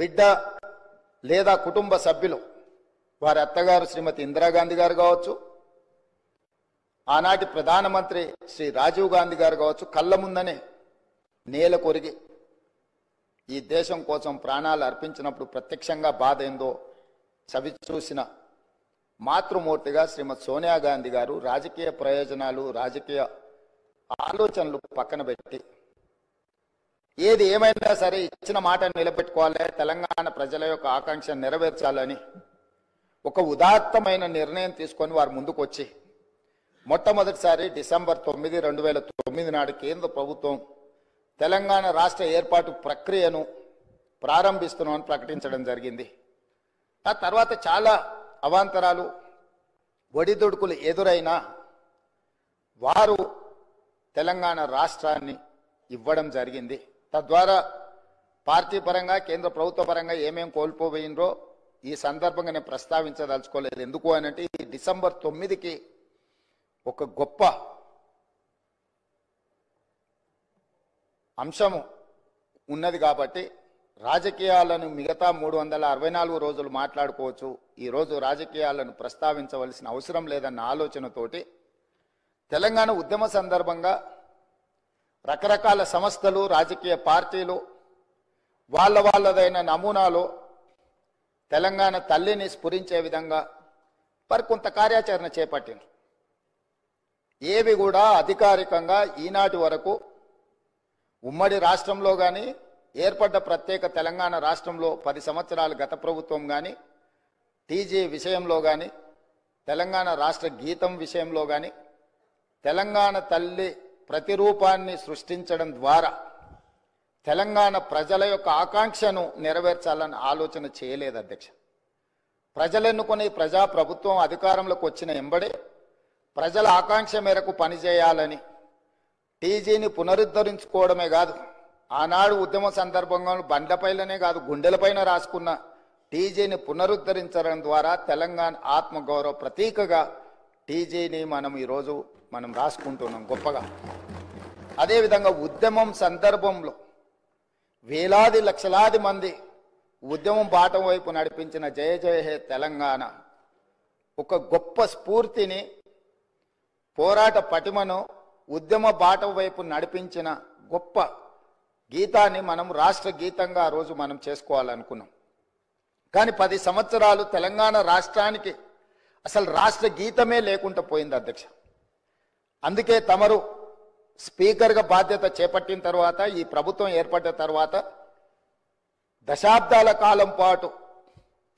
బిడ్డ లేదా కుటుంబ సభ్యులు వారి అత్తగారు శ్రీమతి ఇందిరాగాంధీ గారు కావచ్చు ఆనాటి ప్రధానమంత్రి శ్రీ రాజీవ్ గాంధీ గారు కావచ్చు కళ్ళ ముందనే నేల కొరిగి ఈ దేశం కోసం ప్రాణాలు అర్పించినప్పుడు ప్రత్యక్షంగా బాధ ఏందో చవి చూసిన మాతృమూర్తిగా శ్రీమతి సోనియా గాంధీ గారు రాజకీయ ప్రయోజనాలు రాజకీయ ఆలోచనలు పక్కన పెట్టి ఏది ఏమైనా సరే ఇచ్చిన మాట నిలబెట్టుకోవాలి తెలంగాణ ప్రజల యొక్క ఆకాంక్ష నెరవేర్చాలని. ఒక ఉదాత్తమైన నిర్ణయం తీసుకొని వారు ముందుకు వచ్చి మొట్టమొదటిసారి డిసెంబర్ తొమ్మిది రెండు వేల తొమ్మిది నాడు కేంద్ర ప్రభుత్వం తెలంగాణ రాష్ట్ర ఏర్పాటు ప్రక్రియను ప్రారంభిస్తున్నామని ప్రకటించడం జరిగింది. ఆ తర్వాత చాలా అవాంతరాలు ఒడిదుడుకులు ఎదురైనా వారు తెలంగాణ రాష్ట్రాన్ని ఇవ్వడం జరిగింది. తద్వారా పార్టీ పరంగా కేంద్ర ప్రభుత్వ పరంగా ఏమేం కోల్పోయిందో ఈ సందర్భంగా నేను ప్రస్తావించదలుచుకోలేదు. ఎందుకు అనంటే ఈ డిసెంబర్ తొమ్మిదికి ఒక గొప్ప అంశము ఉన్నది కాబట్టి రాజకీయాలను మిగతా మూడు వందల అరవై నాలుగు రోజులు మాట్లాడుకోవచ్చు. ఈరోజు రాజకీయాలను ప్రస్తావించవలసిన అవసరం లేదన్న ఆలోచనతోటి తెలంగాణ ఉద్యమ సందర్భంగా రకరకాల సంస్థలు రాజకీయ పార్టీలు వాళ్ళ వాళ్ళదైన నమూనాలో తెలంగాణ తల్లిని స్ఫురించే విధంగా మరి కొంత కార్యాచరణ చేపట్టింది ఏవి కూడా అధికారికంగా ఈనాటి వరకు ఉమ్మడి రాష్ట్రంలో కానీ ఏర్పడ్డ ప్రత్యేక తెలంగాణ రాష్ట్రంలో పది సంవత్సరాలు గత ప్రభుత్వం కానీ టీజీ విషయంలో కానీ తెలంగాణ రాష్ట్ర గీతం విషయంలో కానీ తెలంగాణ తల్లి ప్రతిరూపాన్ని సృష్టించడం ద్వారా తెలంగాణ ప్రజల యొక్క ఆకాంక్షను నెరవేర్చాలని ఆలోచన చేయలేదు అధ్యక్ష. ప్రజలెన్నుకుని ప్రజా ప్రభుత్వం అధికారంలోకి వచ్చిన ఎంబడే ప్రజల ఆకాంక్ష మేరకు పనిచేయాలని టీజీని పునరుద్ధరించుకోవడమే కాదు ఆనాడు ఉద్యమ సందర్భంగా బండ్లపైలనే కాదు గుండెలపైన రాసుకున్న టీజీని పునరుద్ధరించడం ద్వారా తెలంగాణ ఆత్మగౌరవ ప్రతీకగా టీజీని మనం ఈరోజు మనం రాసుకుంటున్నాం గొప్పగా. అదేవిధంగా ఉద్యమం సందర్భంలో వేలాది లక్షలాది మంది ఉద్యమం బాటం వైపు నడిపించిన జయ జయ హే తెలంగాణ ఒక గొప్ప స్ఫూర్తిని పోరాట పటిమను ఉద్యమ బాటం వైపు నడిపించిన గొప్ప గీతాన్ని మనం రాష్ట్ర గీతంగా ఆ రోజు మనం చేసుకోవాలనుకున్నాం. కానీ పది సంవత్సరాలు తెలంగాణ రాష్ట్రానికి అసలు రాష్ట్ర గీతమే లేకుండా పోయింది అధ్యక్ష. అందుకే తమరు స్పీకర్గా బాధ్యత చేపట్టిన తర్వాత ఈ ప్రభుత్వం ఏర్పడ్డ తర్వాత దశాబ్దాల కాలం పాటు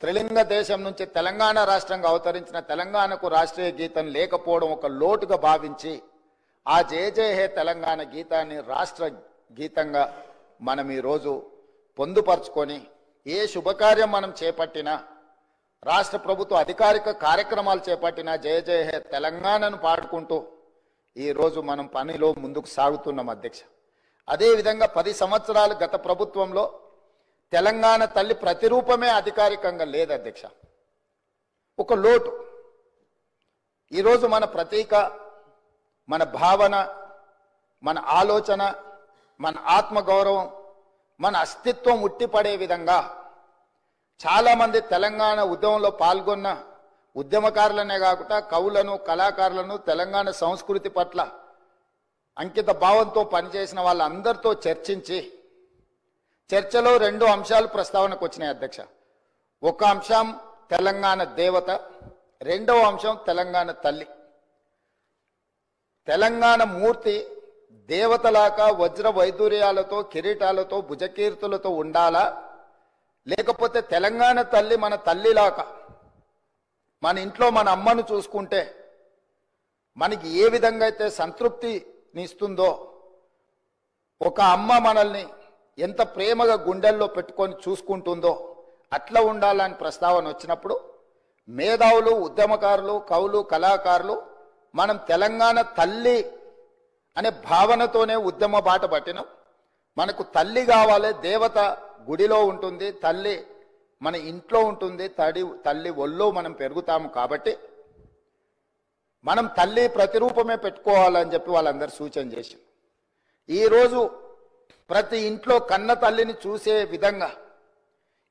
త్రిలింగ దేశం నుంచి తెలంగాణ రాష్ట్రంగా అవతరించిన తెలంగాణకు రాష్ట్రీయ గీతం లేకపోవడం ఒక లోటుగా భావించి ఆ జయ జయ హే తెలంగాణ గీతాన్ని రాష్ట్ర గీతంగా మనం ఈరోజు పొందుపరుచుకొని ఏ శుభకార్యం మనం చేపట్టినా రాష్ట్ర ప్రభుత్వ అధికారిక కార్యక్రమాలు చేపట్టినా జయ జయ హే తెలంగాణను పాడుకుంటూ ఈరోజు మనం పనిలో ముందుకు సాగుతున్నాం అధ్యక్ష. అదేవిధంగా పది సంవత్సరాలు గత ప్రభుత్వంలో తెలంగాణ తల్లి ప్రతిరూపమే అధికారికంగా లేదు అధ్యక్ష. ఒక లోటు. ఈరోజు మన ప్రతీక మన భావన మన ఆలోచన మన ఆత్మగౌరవం మన అస్తిత్వం ఉట్టిపడే విధంగా చాలామంది తెలంగాణ ఉద్యమంలో పాల్గొన్న ఉద్యమకారులనే కాకుండా కవులను కళాకారులను తెలంగాణ సంస్కృతి పట్ల అంకిత భావంతో పనిచేసిన వాళ్ళందరితో చర్చించి చర్చలో రెండు అంశాలు ప్రస్తావనకు వచ్చినాయి అధ్యక్ష. ఒక అంశం తెలంగాణ దేవత రెండవ అంశం తెలంగాణ తల్లి. తెలంగాణ మూర్తి దేవతలాగా వజ్ర వైదూర్యాలతో కిరీటాలతో భుజకీర్తులతో ఉండాలా? లేకపోతే తెలంగాణ తల్లి మన తల్లిలాగా మన ఇంట్లో మన అమ్మను చూసుకుంటే మనకి ఏ విధంగా అయితే సంతృప్తినిస్తుందో ఒక అమ్మ మనల్ని ఎంత ప్రేమగా గుండెల్లో పెట్టుకొని చూసుకుంటుందో అట్లా ఉండాలని ప్రస్తావన వచ్చినప్పుడు మేధావులు ఉద్యమకారులు కవులు కళాకారులు మనం తెలంగాణ తల్లి అనే భావనతోనే ఉద్యమ బాట పట్టినాం. మనకు తల్లి కావాలి దేవత గుడిలో ఉంటుంది తల్లి మన ఇంట్లో ఉంటుంది తడి తల్లి ఒళ్ళో మనం పెరుగుతాము కాబట్టి మనం తల్లి ప్రతిరూపమే పెట్టుకోవాలని చెప్పి వాళ్ళందరూ సూచన చేసి ఈరోజు ప్రతి ఇంట్లో కన్న తల్లిని చూసే విధంగా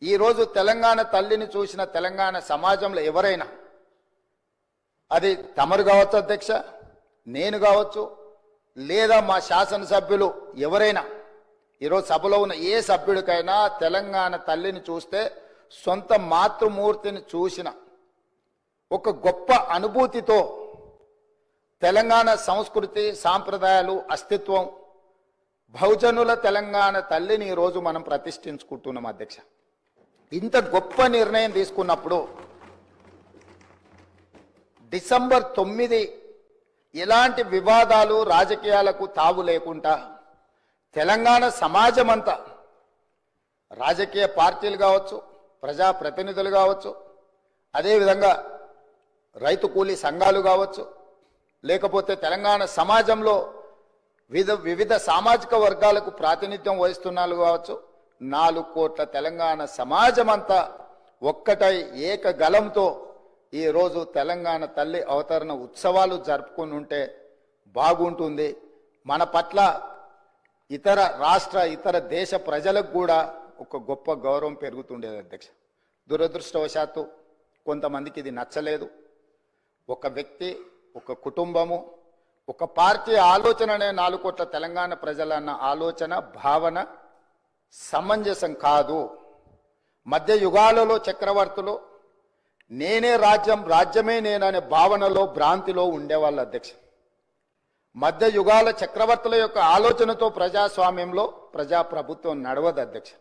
ఈరోజు తెలంగాణ తల్లిని చూసిన తెలంగాణ సమాజంలో ఎవరైనా అది తమరు కావచ్చు అధ్యక్ష నేను కావచ్చు లేదా మా శాసనసభ్యులు ఎవరైనా ఈరోజు సభలో ఉన్న ఏ సభ్యుడికైనా తెలంగాణ తల్లిని చూస్తే సొంత మాతృమూర్తిని చూసిన ఒక గొప్ప అనుభూతితో తెలంగాణ సంస్కృతి సాంప్రదాయాలు అస్తిత్వం బహుజనుల తెలంగాణ తల్లిని ఈరోజు మనం ప్రతిష్ఠించుకుంటున్నాం అధ్యక్ష. ఇంత గొప్ప నిర్ణయం తీసుకున్నప్పుడు డిసెంబర్ తొమ్మిది ఎలాంటి వివాదాలు రాజకీయాలకు తావు లేకుండా తెలంగాణ సమాజమంతా రాజకీయ పార్టీలు కావచ్చు ప్రజాప్రతినిధులు కావచ్చు అదేవిధంగా రైతు కూలీ సంఘాలు కావచ్చు లేకపోతే తెలంగాణ సమాజంలో వివిధ వివిధ సామాజిక వర్గాలకు ప్రాతినిధ్యం వహిస్తున్నారు కావచ్చు నాలుగు కోట్ల తెలంగాణ సమాజం అంతా ఒక్కటై ఏకగలంతో ఈరోజు తెలంగాణ తల్లి అవతరణ ఉత్సవాలు జరుపుకుని ఉంటే బాగుంటుంది. మన పట్ల ఇతర రాష్ట్ర ఇతర దేశ ప్రజలకు కూడా ఒక గొప్ప గౌరవం పెరుగుతుండేది అధ్యక్ష. దురదృష్టవశాత్తు కొంతమందికి ఇది నచ్చలేదు. ఒక వ్యక్తి ఒక కుటుంబము ఒక పార్టీ ఆలోచననే నాలుగు కోట్ల తెలంగాణ ప్రజలన్న ఆలోచన భావన సమంజసం కాదు. మధ్య యుగాలలో చక్రవర్తులు నేనే రాజ్యం రాజ్యమే నేననే భావనలో భ్రాంతిలో ఉండేవాళ్ళు అధ్యక్ష. మధ్య యుగాల చక్రవర్తుల యొక్క ఆలోచనతో ప్రజాస్వామ్యంలో ప్రజాప్రభుత్వం నడవదు అధ్యక్ష.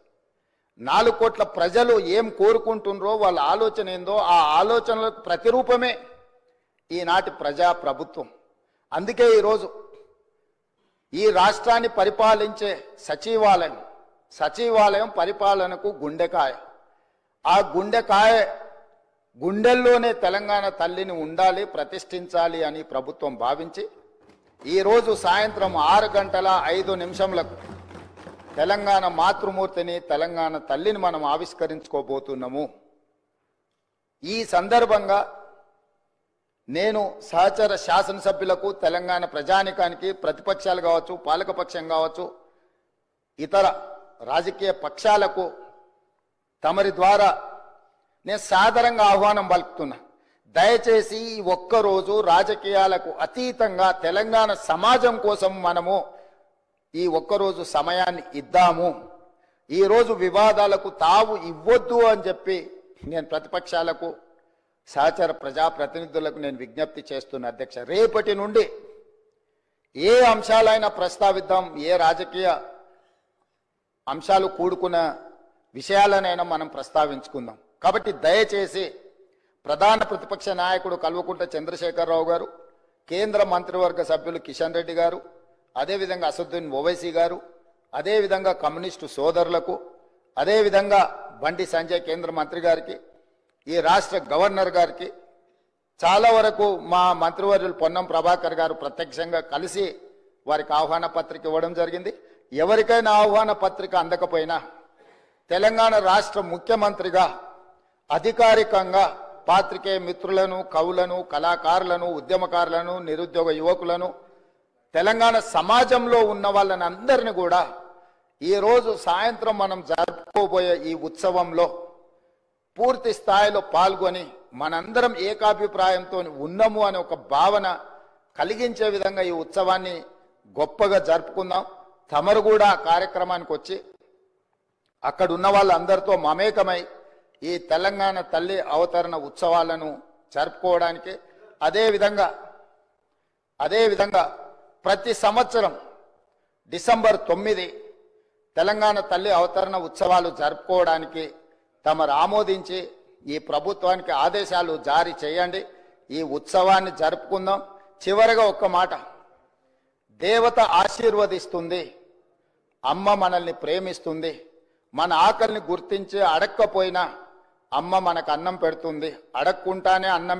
నాలుగు కోట్ల ప్రజలు ఏం కోరుకుంటుండ్రో వాళ్ళ ఆలోచన ఏందో ఆ ఆలోచనలకు ప్రతిరూపమే ఈనాటి ప్రజా ప్రభుత్వం అందుకే ఈరోజు ఈ రాష్ట్రాన్ని పరిపాలించే సచివాలయం సచివాలయం పరిపాలనకు గుండెకాయ. ఆ గుండెకాయ గుండెల్లోనే తెలంగాణ తల్లిని ఉండాలి ప్రతిష్ఠించాలి అని ప్రభుత్వం భావించి ఈరోజు సాయంత్రం ఆరు గంటల ఐదు నిమిషంలకు తెలంగాణ మాతృమూర్తిని తెలంగాణ తల్లిని మనం ఆవిష్కరించుకోబోతున్నాము. ఈ సందర్భంగా నేను సహచర శాసనసభ్యులకు తెలంగాణ ప్రజానికానికి ప్రతిపక్షాలు కావచ్చు పాలకపక్షం కావచ్చు ఇతర రాజకీయ పక్షాలకు తమరి ద్వారా నేను సాధారణంగా ఆహ్వానం పలుకుతున్నా. దయచేసి ఈ ఒక్కరోజు రాజకీయాలకు అతీతంగా తెలంగాణ సమాజం కోసం మనము ఈ ఒక్కరోజు సమయాన్ని ఇద్దాము. ఈరోజు వివాదాలకు తావు ఇవ్వద్దు అని చెప్పి నేను ప్రతిపక్షాలకు సహచర ప్రజాప్రతినిధులకు నేను విజ్ఞప్తి చేస్తున్న అధ్యక్ష రేపటి నుండి ఏ అంశాలైనా ప్రస్తావిద్దాం ఏ రాజకీయ అంశాలు కూడుకున్న విషయాలనైనా మనం ప్రస్తావించుకుందాం. కాబట్టి దయచేసి ప్రధాన ప్రతిపక్ష నాయకుడు కల్వకుంట్ల చంద్రశేఖరరావు గారు కేంద్ర మంత్రివర్గ సభ్యులు కిషన్ రెడ్డి గారు అదేవిధంగా అసదుద్దీన్ ఓవైసీ గారు అదేవిధంగా కమ్యూనిస్టు సోదరులకు అదేవిధంగా బండి సంజయ్ కేంద్ర మంత్రి గారికి ఈ రాష్ట్ర గవర్నర్ గారికి చాలా వరకు మా మంత్రివర్యులు పొన్నం ప్రభాకర్ గారు ప్రత్యక్షంగా కలిసి వారికి ఆహ్వాన పత్రిక ఇవ్వడం జరిగింది. ఎవరికైనా ఆహ్వాన పత్రిక అందకపోయినా తెలంగాణ రాష్ట్ర ముఖ్యమంత్రిగా అధికారికంగా పాత్రికేయ మిత్రులను కవులను కళాకారులను ఉద్యమకారులను నిరుద్యోగ యువకులను తెలంగాణ సమాజంలో ఉన్న వాళ్ళని అందరిని కూడా ఈరోజు సాయంత్రం మనం జరుపుకోబోయే ఈ ఉత్సవంలో పూర్తి స్థాయిలో పాల్గొని మనందరం ఏకాభిప్రాయంతో ఉన్నాము అనే ఒక భావన కలిగించే విధంగా ఈ ఉత్సవాన్ని గొప్పగా జరుపుకుందాం. తమరు కూడా ఆ కార్యక్రమానికి వచ్చి అక్కడ ఉన్న వాళ్ళందరితో మమేకమై ఈ తెలంగాణ తల్లి అవతరణ ఉత్సవాలను జరుపుకోవడానికి అదేవిధంగా అదేవిధంగా ప్రతి సంవత్సరం డిసెంబర్ తొమ్మిది తెలంగాణ తల్లి అవతరణ ఉత్సవాలు జరుపుకోవడానికి తమరు ఆమోదించి ఈ ప్రభుత్వానికి ఆదేశాలు జారీ చేయండి. ఈ ఉత్సవాన్ని జరుపుకుందాం. చివరిగా ఒక్క మాట. దేవత ఆశీర్వదిస్తుంది. అమ్మ మనల్ని ప్రేమిస్తుంది. మన ఆకలిని గుర్తించి అడక్కపోయినా అమ్మ మనకు అన్నం పెడుతుంది. అడక్కుంటానే అన్నం